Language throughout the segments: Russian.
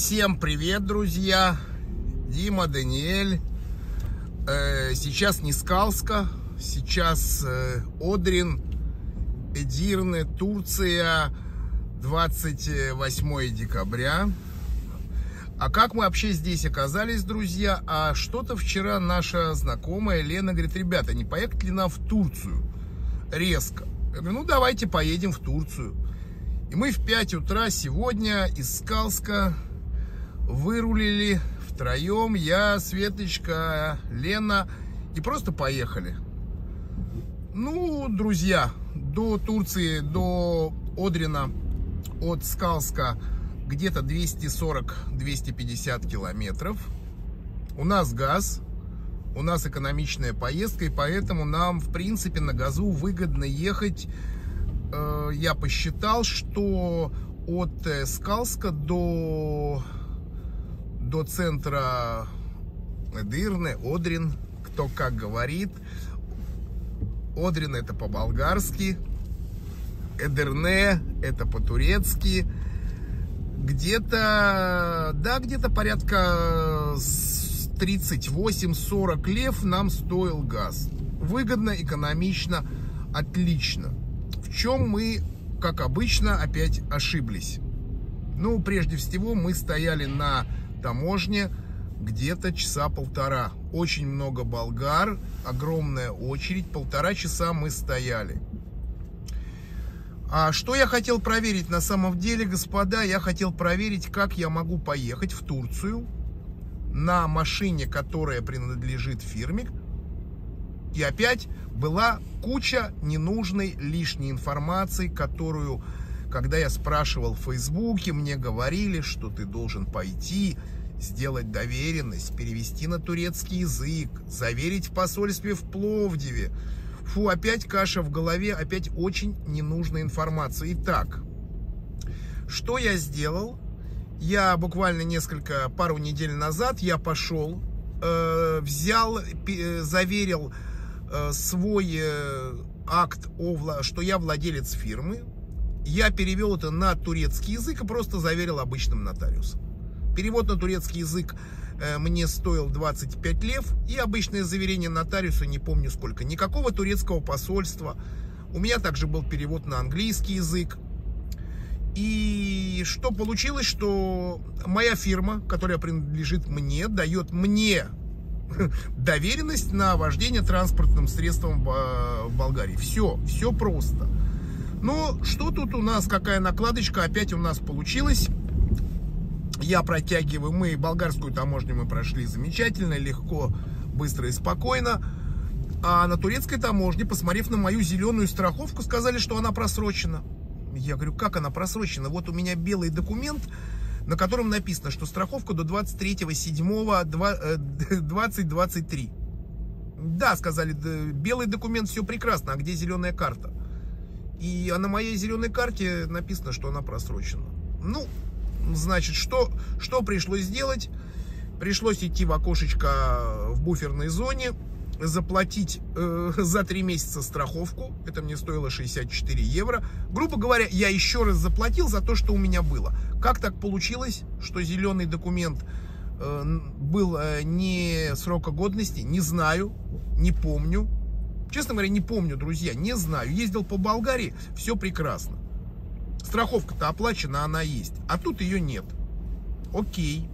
Всем привет, друзья! Дима, Даниэль. Э, сейчас не Скалска, сейчас э, Одрин, Эдирне, Турция, 28 декабря. А как мы вообще здесь оказались, друзья? А что-то вчера наша знакомая Лена говорит, ребята, не поехать ли нам в Турцию? Резко. Я говорю, ну давайте поедем в Турцию. И мы в 5 утра сегодня из Скалска вырулили втроем, я, Светочка, Лена, и просто поехали. Ну, друзья, до Турции, до Одрина, от Скалска где-то 240-250 километров. У нас газ, у нас экономичная поездка, и поэтому нам, в принципе, на газу выгодно ехать. Э, я посчитал, что от э, Скалска до до центра Эдирны, Одрин, кто как говорит. Одрин это по-болгарски, Эдерне это по-турецки. Где-то, да, где-то порядка 38-40 лев нам стоил газ. Выгодно, экономично, отлично. В чем мы, как обычно, опять ошиблись? Ну, прежде всего, мы стояли на таможне где-то часа полтора. Очень много болгар, огромная очередь, полтора часа мы стояли. А что я хотел проверить на самом деле, господа? Я хотел проверить, как я могу поехать в Турцию на машине, которая принадлежит фирме. И опять была куча ненужной лишней информации, которую когда я спрашивал в Фейсбуке, мне говорили, что ты должен пойти, сделать доверенность, перевести на турецкий язык, заверить в посольстве в Пловдиве. Фу, опять каша в голове, опять очень ненужная информация. Итак, что я сделал? Я буквально несколько, пару недель назад я пошел, э, взял, э, заверил э, свой э, акт, о, что я владелец фирмы, я перевел это на турецкий язык и просто заверил обычным нотариусом. Перевод на турецкий язык э, мне стоил 25 лев и обычное заверение нотариуса, не помню сколько. Никакого турецкого посольства. У меня также был перевод на английский язык. И что получилось, что моя фирма, которая принадлежит мне, дает мне доверенность на вождение транспортным средством в Болгарии. Все, все просто. Ну, что тут у нас, какая накладочка опять у нас получилась? Я протягиваю, мы болгарскую таможню мы прошли замечательно, легко, быстро и спокойно. А на турецкой таможне, посмотрев на мою зеленую страховку, сказали, что она просрочена. Я говорю, как она просрочена? Вот у меня белый документ, на котором написано, что страховка до 23.07.2023. Э, да, сказали, белый документ, все прекрасно, а где зеленая карта? И на моей зеленой карте написано, что она просрочена. Ну, значит, что, что пришлось сделать? Пришлось идти в окошечко в буферной зоне, заплатить э, за три месяца страховку. Это мне стоило 64 евро. Грубо говоря, я еще раз заплатил за то, что у меня было. Как так получилось, что зеленый документ э, был э, не срока годности? Не знаю, не помню. Честно говоря, не помню, друзья, не знаю. Ездил по Болгарии, все прекрасно. Страховка-то оплачена, она есть. А тут ее нет. Окей.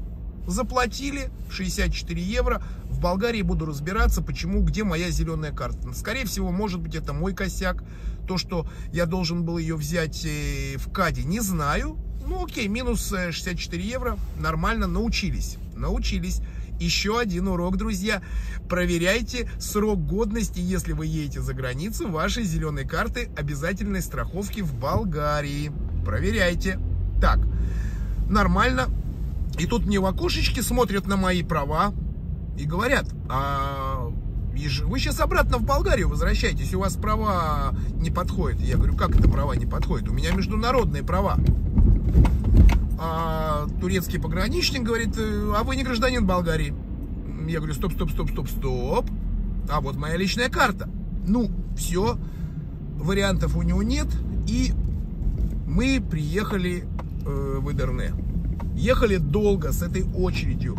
Заплатили 64 евро. В Болгарии буду разбираться, почему, где моя зеленая карта. Скорее всего, может быть, это мой косяк. То, что я должен был ее взять э, в КАДе, не знаю. Ну, окей, минус 64 э, евро. Нормально, научились. Научились. Еще один урок, друзья. Проверяйте срок годности, если вы едете за границу, вашей зеленой карты обязательной страховки в Болгарии. Проверяйте. Так, нормально. И тут мне в окошечке смотрят на мои права и говорят, а вы сейчас обратно в Болгарию возвращаетесь, у вас права не подходят. Я говорю, как это права не подходят? У меня международные права а турецкий пограничник говорит, «Э, а вы не гражданин Болгарии. Я говорю, стоп, стоп, стоп, стоп, стоп. А вот моя личная карта. Ну, все, вариантов у него нет. И мы приехали э, в Эдирне. Ехали долго с этой очередью.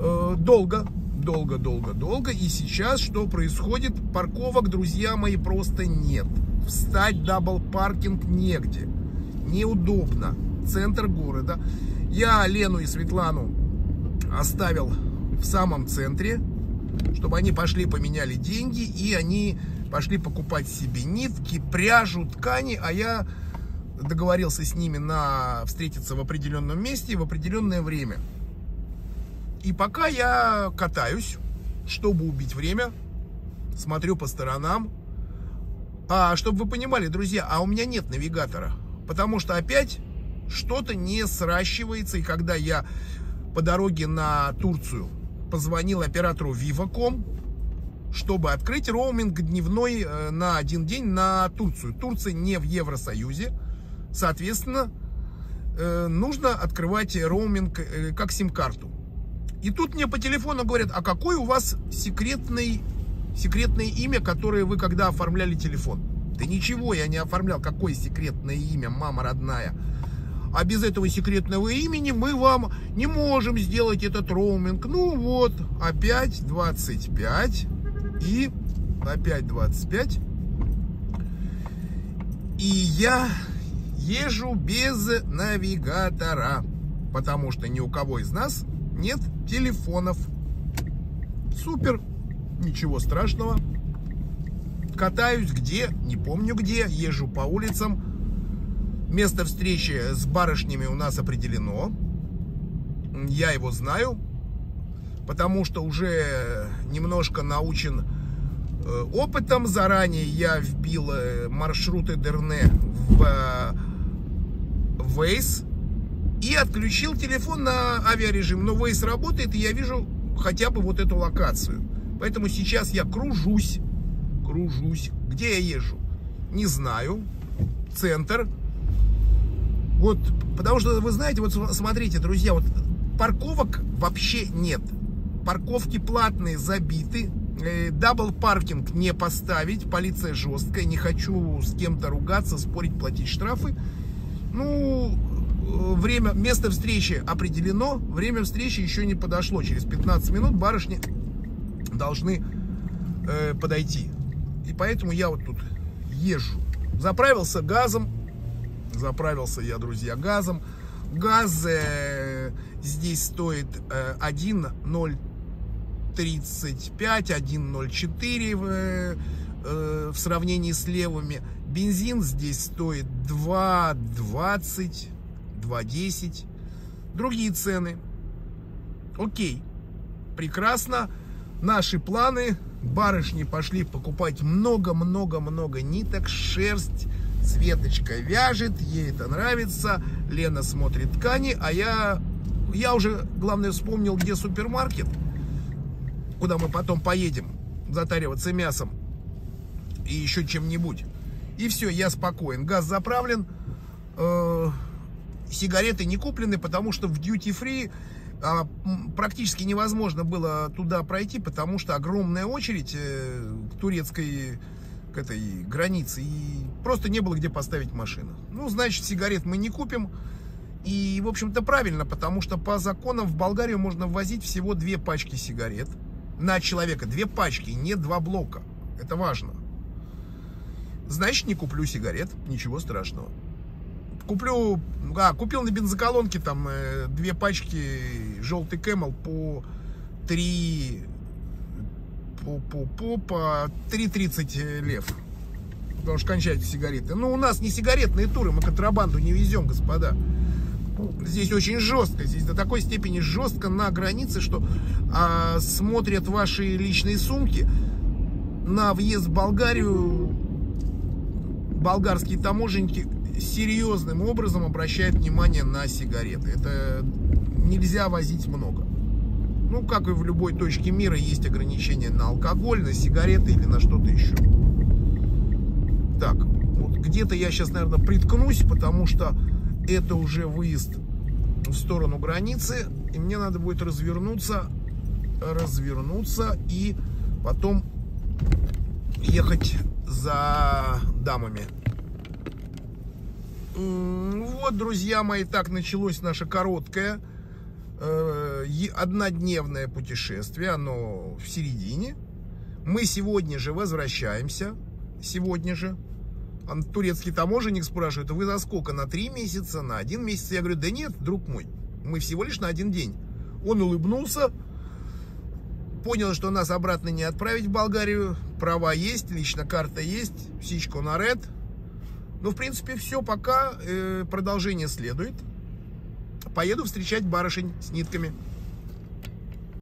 Э, долго, долго, долго, долго. И сейчас что происходит? Парковок, друзья мои, просто нет. Встать double parking негде. Неудобно. Центр города. Я Лену и Светлану оставил в самом центре, чтобы они пошли поменяли деньги, и они пошли покупать себе нитки, пряжу, ткани, а я договорился с ними на встретиться в определенном месте в определенное время. И пока я катаюсь, чтобы убить время, смотрю по сторонам. А, чтобы вы понимали, друзья, а у меня нет навигатора. Потому что опять что-то не сращивается. И когда я по дороге на Турцию позвонил оператору Viva.com, чтобы открыть роуминг дневной э, на один день на Турцию. Турция не в Евросоюзе. Соответственно, э, нужно открывать роуминг э, как сим-карту. И тут мне по телефону говорят, а какой у вас секретный, секретное имя, которое вы когда оформляли телефон? Да ничего я не оформлял. Какое секретное имя, мама родная? А без этого секретного имени мы вам не можем сделать этот роуминг. Ну вот, опять 25 и опять 25. И я езжу без навигатора, потому что ни у кого из нас нет телефонов. Супер, ничего страшного. Катаюсь где, не помню где, езжу по улицам. Место встречи с барышнями у нас определено. Я его знаю, потому что уже немножко научен э, опытом. Заранее я вбил э, маршруты Дерне в э, Waze и отключил телефон на авиарежим. Но Waze работает, и я вижу хотя бы вот эту локацию. Поэтому сейчас я кружусь, кружусь. Где я езжу? Не знаю. Центр. Вот, потому что, вы знаете, вот смотрите, друзья, вот парковок вообще нет. Парковки платные, забиты. Э, double parking не поставить. Полиция жесткая. Не хочу с кем-то ругаться, спорить, платить штрафы. Ну, время, место встречи определено, время встречи еще не подошло. Через 15 минут барышни должны э, подойти. И поэтому я вот тут езжу. Заправился газом. Заправился я, друзья, газом. Газ э, здесь стоит э, 1,035, 1,04 в, э, в сравнении с левыми. Бензин здесь стоит 2,20 2.10. Другие цены. Окей. Прекрасно. Наши планы. Барышни пошли покупать много-много-много ниток. Шерсть. Светочка вяжет. Ей это нравится. Лена смотрит ткани. А я... Я уже, главное, вспомнил, где супермаркет. Куда мы потом поедем затариваться мясом. И еще чем-нибудь. И все, я спокоен. Газ заправлен. Э сигареты не куплены, потому что в duty free а, практически невозможно было туда пройти, потому что огромная очередь э, к турецкой к этой границе и просто не было где поставить машину. Ну, значит, сигарет мы не купим. И, в общем-то, правильно, потому что по законам в Болгарию можно ввозить всего две пачки сигарет на человека. Две пачки, не два блока. Это важно. Значит, не куплю сигарет, ничего страшного куплю, а, купил на бензоколонке там э, две пачки желтый Camel по 3 по, по, по, по 3,30 лев. Потому что кончаются сигареты. Ну, у нас не сигаретные туры, мы контрабанду не везем, господа. Здесь очень жестко, здесь до такой степени жестко на границе, что а, смотрят ваши личные сумки на въезд в Болгарию. Болгарские таможенники серьезным образом обращает внимание на сигареты. Это нельзя возить много. Ну, как и в любой точке мира, есть ограничения на алкоголь, на сигареты или на что-то еще. Так, вот где-то я сейчас, наверное, приткнусь, потому что это уже выезд в сторону границы. И мне надо будет развернуться, развернуться и потом ехать за дамами Вот, друзья мои, так началось наше короткое однодневное путешествие. Оно в середине. Мы сегодня же возвращаемся. Сегодня же. Турецкий таможенник спрашивает, вы за сколько? На три месяца? На один месяц? Я говорю, да нет, друг мой, мы всего лишь на один день. Он улыбнулся, понял, что нас обратно не отправить в Болгарию. Права есть, лично карта есть, птичку на ред. Ну, в принципе, все, пока. Э, продолжение следует. Поеду встречать барышень с нитками.